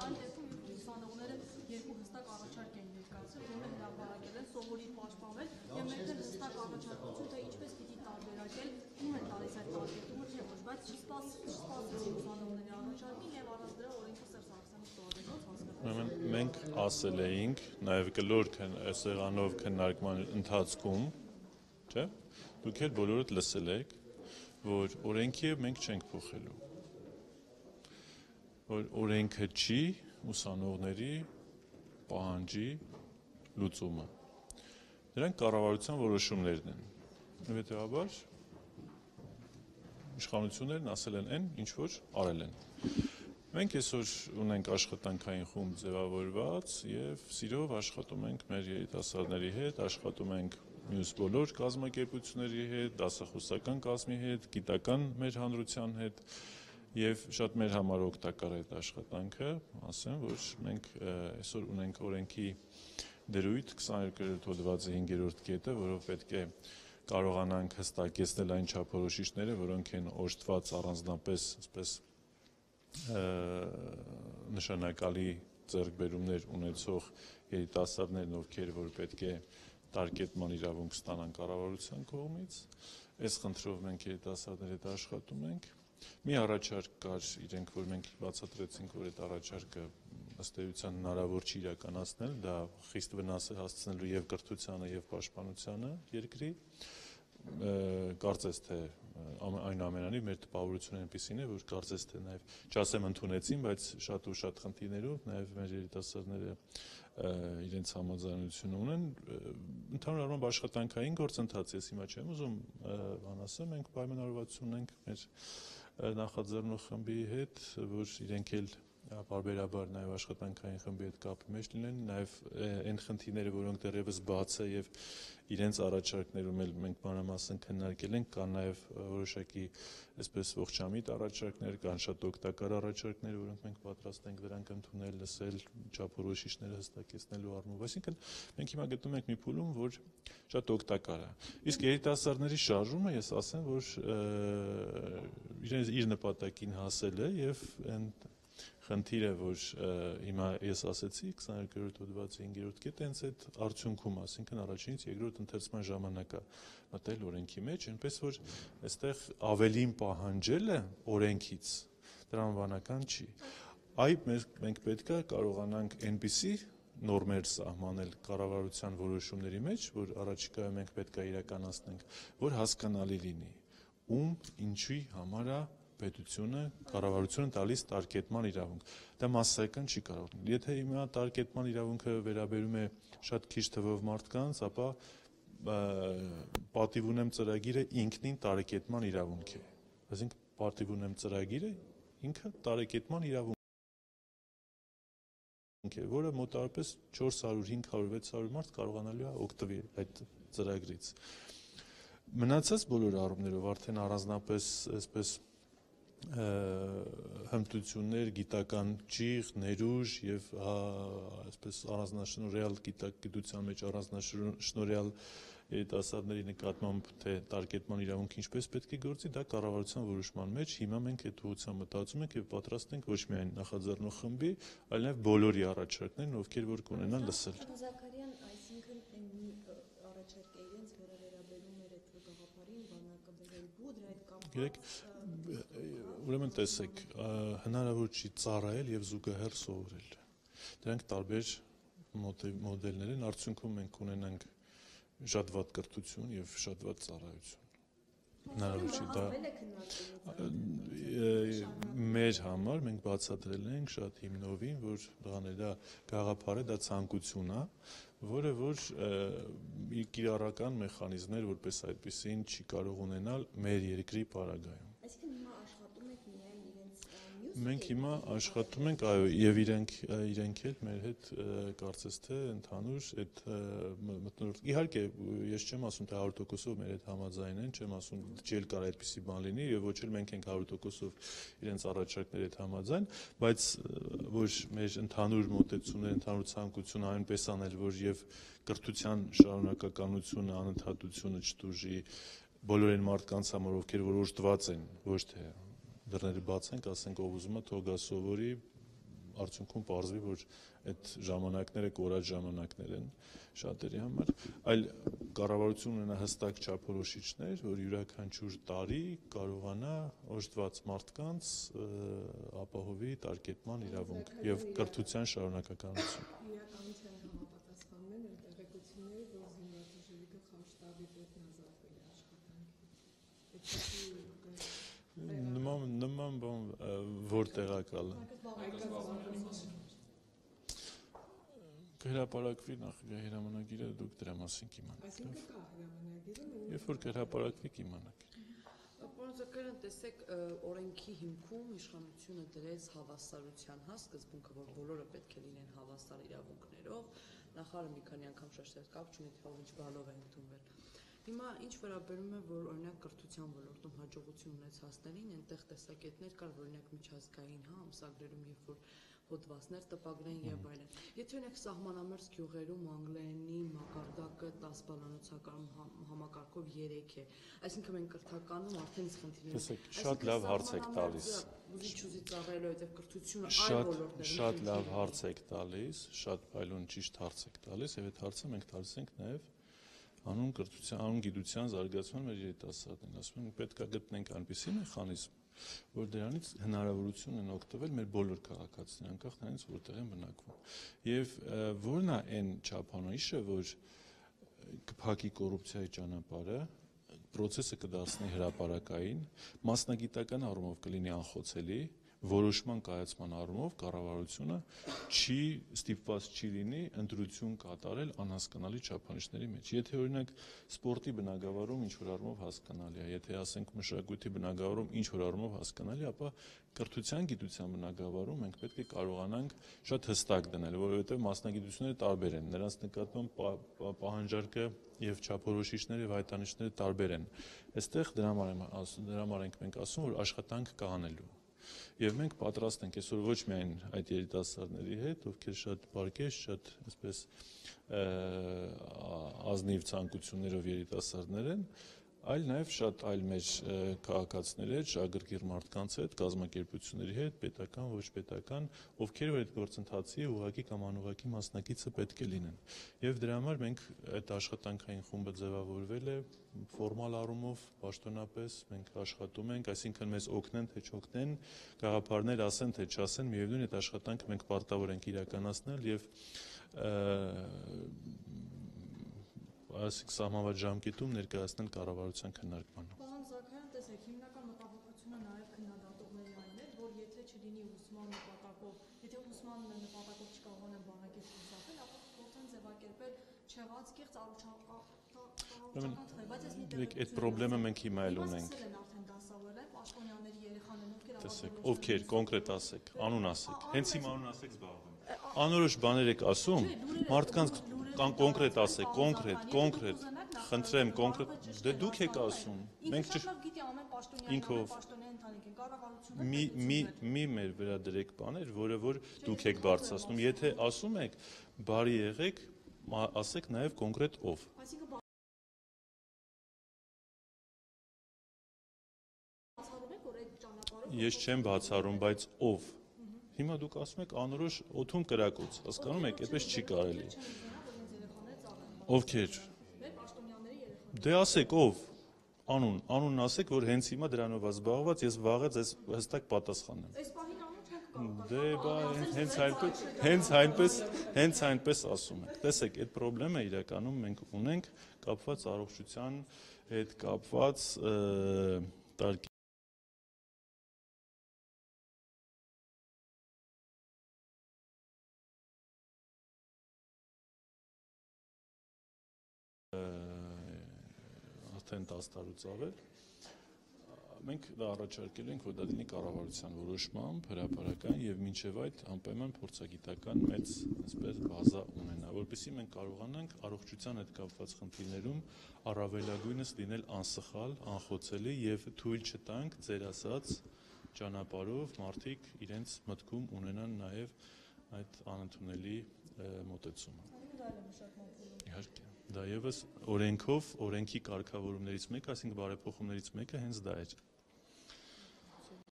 այն դեպքում ուսանողները երկու հստակ առաջարկ են ներկայացրել, որը հրապարակել են սովորի պաշտպանվել եւ մեկ էլ հստակ առաջարկություն, թե ինչպես պիտի տարբերակել, ում են տալիս այդ տարբերումը, թե ոչ, բայց չսպասեցին ուսանողների առաջարկին եւ առանց դրա օրենքը Սերժ Սարգսյանը ստորագրել, հասկանում։ Ուրեմն մենք ասել էինք նաև կլոր սեղանով քննարկման ընթացքում, չէ՞։ Դուք էլ բոլորդ լսել եք, որ օրենքի մենք չենք փոխելու որ օրենքը չի ուսանողների պահանջի լուծումը։ Դրանք կառավարության որոշումներն են։ Հետևաբար իշխանություններն ասել են այն, ինչ որ արել են։ Մենք այսօր ունենք աշխատանքային խումբ ձևավորված եւ սիրով աշխատում ենք մեր երիտասարդների հետ, աշխատում ենք մյուս բոլոր կազմակերպությունների հետ, դասախոսական կազմի հետ, գիտական մեր հանրության հետ, եւ շատ մեր համար օգտակար է այդ աշխատանքը, ասեմ, որ մենք այսօր ունենք օրենքի դրույթ 22-րդ հոդվածի 5-րդ կետը, որով պետք է կարողանանք հստակեցնել այն չափորոշիչները, որոնք են օժտված առանձնապես, այսպես նշանակալի ձեռքբերումներ ունեցող երիտասարդներն, ովքեր որ պետք է տարկետման իրավունք ստանան կառավարության կողմից։ Այս խնդրով մենք երիտասարդների հետ աշխատում ենք Մի առաջարկ կար, իրենք որ մենք բացատրեցինք, որ այդ առաջարկը ըստ էության հնարավոր չի իրականացնել, դա խիստ վնաս է հասցնելու եւ կրթությանը եւ պաշտպանությանը երկրի կարծես թե այնուամենայնիվ մեր տպավորությունը այնպեսին է, որ կարծես թե նաև չասեմ ընդունեցին, բայց շատ ու շատ խնդիրներով նաև մեր երիտասարդները իրենց համաձայնությունը ունեն ընդհանուր առմամբ աշխատանքային գործընթաց ես հիմա չեմ ուզում բան ասեմ մենք պայմանավորվածություն ունենք մեր նախաձեռնող խմբի հետ, որ իրենք էլ բարբերաբար նաև աշխատանքային խմբի հետ կապի մեջ լինեն, նաև այն խնդիրները, որոնք դեռևս բաց է եւ իրենց առաջարկներում էլ մենք մանրամասն քննարկել ենք, կան նաև որոշակի այսպես ողջամիտ առաջարկներ, կան շատ օգտակար առաջարկներ, որոնք մենք պատրաստ ենք դրանք ընդունել, լսել, չափորոշիչները հստակեցնելու առումով։ Այսինքն մենք հիմա գտնում ենք մի փուլում, որ շատ օգտակար է։ Իսկ երիտասարդների շարժումը ես ասեմ, որ իրենց իր նպատակին հասել է եւ այն խնդիրը, որ հիմա ես ասեցի 22-րդ հոդվածի 5-րդ կետ հենց այդ արդյունքում, ասինքն առաջինից երկրորդ ընթերցման ժամանակա մտել օրենքի մեջ, այնպես որ այստեղ ավելին պահանջելը օրենքից դրամաբանական չի։ Այ մենք պետքա կարողանանք այնպիսի նորմեր սահմանել կառավարության որոշումների մեջ, որ առաջիկայում մենք պետք է իրականացնենք, որ հասկանալի լինի ում ինչի համար է պետությունը, կառավարությունը տալիս տարկետման իրավունք։ Դա massայական չի կարող լինել։ Եթե հիմա տարկետման իրավունքը վերաբերում է շատ քիչ թվով մարդկանց, ապա պատիվ ունեմ ծրագիրը ինքնին տարեկետման իրավունք է։ Այսինքն պատիվ ունեմ ծրագիրը ինքը տարեկետման իրավունք է, որը մոտավորապես 400, 500, 600 մարդ կարողանալու է օգտվել այդ ծրագրից։ Մնացած բոլոր առումներով արդեն առանձնապես այսպես հմտություններ, գիտական ճիղ, ներուժ եւ այսպես առանձնաշնորհյալ գիտության մեջ առանձնաշնորհյալ երիտասարդների նկատմամբ թե տարկետման իրավունքը ինչպես պետք է գործի, դա կառավարության որոշման մեջ հիմա մենք այդ ուղղությամբ մտածում ենք եւ պատրաստ ենք ոչ միայն նախաձեռնող խմբի, այլ նաեւ բոլորի առաջարկներն, ովքեր որ կունենան լսել։ Զաքարյան, այսինքն մի առաջարկ է իրենց, որը վերաբերում էր այդ գաղափարին, բանակը բերել բու, դրա այդ կապ Գիտեք, ուրեմն տեսեք, հնարավոր չի ծառայել եւ զուգահեռ սովորել։ Դրանք տարբեր մոդելներ են, արդյունքում մենք ունենանք շատ վատ կրթություն եւ շատ վատ ծառայություն հնարավոր չի դա մեր համար մենք բացատրել ենք շատ հիմնովին որ դա գաղափար է դա ցանկություն է որը որ կիրառական մեխանիզմներ որպես այդպեսին չի կարող ունենալ մեր երկրի պարագայում Մենք հիմա աշխատում ենք, այո, եւ իրենք իրենք էլ մեր հետ կարծես թե ընդհանուր այդ մտնորդ իհարկե ես չեմ ասում թե 100%-ով մեր հետ համաձայն են, չեմ ասում չել կար այդպիսի բան լինի եւ ոչ էլ մենք ենք 100%-ով իրենց առաջարկների հետ համաձայն, բայց որ մեր ընդհանուր մոտեցումները, ընդհանուր ցանկությունը այնպես անել, որ եւ կրթության շարունակականությունը, անընդհատությունը չտուժի բոլոր այն մարդկանց համար, ովքեր որ օժտված են, ոչ թե դռները բացենք, ասենք ով ուզում է թող գա սովորի, արդյունքում պարզվի, որ այդ ժամանակները կորած ժամանակներ են շատերի համար, այլ կառավարությունը ունենա հստակ չափորոշիչներ, որ յուրաքանչյուր տարի կարողանա օժտված մարդկանց ապահովի տարկետման իրավունք եւ կրթության շարունակականություն։ Իրականության համապատասխանում են տեղեկությունները, որ զինվորների գլխաշտաբի պետ նազարվել է Նման նման բան որ տեղակալ է։ Կհրապարակվի նախ հրամանագիրը դուք դրա մասին կիմանաք։ Այսինքն կա հրամանագիրը, Երբ որ կհրապարակվի կիմանաք։ Պարոն տեսեք օրենքի հիմքում իշխանությունը դրեց հավասարության հա սկզբունքը, որ բոլորը պետք է լինեն հավասար իրավունքներով, նախարարը մի քանի անգամ շեշտեց կապ չունի թե ով ինչ բալով է ընդունվել։ Հիմա ինչ վերաբերում է որ օրինակ կրթության ոլորտում հաջողություն ունեցածներին, այնտեղ տեսակետներ կար, որ օրինակ միջազգային հա ամսագրերում երբ որ հոդվածներ տպագրեն եւ այլն։ Եթե օրինակ սահմանամերձ գյուղերում անգլերենի մակարդակը 10 բալանոցական համակարգով 3 է, այսինքն մենք կրթականում արդեն իսկ խնդիրներ Տեսեք, շատ լավ հարց եք տալիս։ Ուզի չուզի ծառայելու այդ կրթությունը այլ ոլորտներում շատ լավ հարց եք տալիս, շատ այլուն ճիշտ հարց եք տալիս եւ այդ հարցը մենք տալիս ենք նաեւ անուն կրթության, անուն գիտության զարգացման մեր երիտասարդներին։ Ասում են պետք է գտնենք այնպիսի մեխանիզմ, որ դրանից հնարավորություն են օգտվել մեր բոլոր քաղաքացիները, անկախ նրանից որտեղ են բնակվում։ Եվ որն է այն չափանիշը, որ կփակի կոռուպցիայի ճանապարհը, process-ը կդարձնի հրաապարակային, մասնագիտական առումով կլինի անխոցելի, որոշման կայացման առումով կառավարությունը չի ստիպված չի լինի ընտրություն կատարել անհասկանալի չափանիշների մեջ։ Եթե օրինակ սպորտի բնագավառում ինչ որ առումով հասկանալի է, եթե ասենք մշակույթի բնագավառում ինչ որ առումով հասկանալի, ապա կրթության գիտության բնագավառում մենք պետք է կարողանանք շատ հստակ դնել, որովհետև մասնագիտությունները տարբեր են։ Նրանց նկատմամբ պահանջարկը եւ չափորոշիչները եւ հայտանիշները տարբեր են։ Այստեղ դրա համար դրա համար ենք մենք ասում, որ աշխատանք կա Եվ մենք պատրաստ ենք այսօր ոչ միայն այդ երիտասարդների հետ, ովքեր շատ բարգեշ, շատ այսպես ազնիվ ցանկություններով երիտասարդներ են, այլ նաև շատ այլ մեր քաղաքացիների հետ, շագրգիռ մարդկանց հետ, կազմակերպությունների հետ, պետական, ոչ պետական, ովքեր որ այդ գործընթացի ուղակի կամ անուղակի մասնակիցը պետք է լինեն։ Եվ դրա համար մենք այդ աշխատանքային խումբը ձևավորվել է ֆորմալ առումով, պաշտոնապես մենք աշխատում ենք, այսինքն մեզ օգնեն թե չօգնեն, գաղափարներ ասեն թե չասեն, միևնույն այդ աշխատանքը մենք պարտավոր ենք իրականացնել եւ ասիկ սահմանված ժամկետում ներկայացնել կառավարության քննարկմանը։ Պարոն Զաքարյան, տեսեք, հիմնական մտահոգությունը նաև քննադատողների այն է, որ եթե չլինի ուսման նպատակով, եթե ուսման նպատակով չկարողանան բանակից խուսափել, ապա փորձեն ձևակերպել չեղած կեղծ առողջական բայց ես մի Դեք այդ խնդրեմը մենք հիմա էլ ունենք։ Տեսեք, ովքեր կոնկրետ ասեք, անուն ասեք։ Հենց հիմա անուն ասեք զբաղվում։ Անորոշ բաներ եք ասում, մարդկանց կան կոնկրետ ասեք, կոնկրետ, կոնկրետ։ Խնդրեմ, կոնկրետ։ Դե դուք եք ասում։ Մենք Ինքով։ մի մի մի մեր վերադրեք բաներ, որը որ դուք եք բարձրացնում։ Եթե ասում եք, բարի եղեք, ասեք նաև կոնկրետ ով։ Ես չեմ բացառում, բայց ով։ Հիմա դուք ասում եք անորոշ օթում կրակոց, հասկանում եք, այդպես չի կարելի։ Ովքեր։ մեր պաշտոնյաների երեխաները Դե ասեք ով։ Անուն, անունն ասեք, որ հենց հիմա դրանով է զբաղված, ես վաղը ձեզ հստակ պատասխանեմ։ այս պահին անուն չենք կարող Դե բա հենց այնպես հենց այնպես հենց այնպես ասում եք։ Տեսեք, այդ խնդրեմը իրականում մենք ունենք կապված առողջության հետ կապված արդեն 10 տարուց ավել մենք դա առաջարկել ենք, որ դա լինի կառավարության որոշմամբ, հրապարական եւ մինչեւ այդ անպայման փորձագիտական մեծ, այսպես բազա ունենա, որովհետեւ մենք կարողանանք առողջության հետ կապված խնդիրներում առավելագույնս լինել անսխալ, անխոցելի եւ թույլ չտանք ձեր ասած ճանապարհով մարդիկ իրենց մտքում ունենան նաեւ այդ անընդունելի մոտեցումը։ Իհարկե։ Դա եւս օրենքով, օրենքի կարգավորումներից մեկը, այսինքն բարեփոխումներից մեկը հենց դա էր։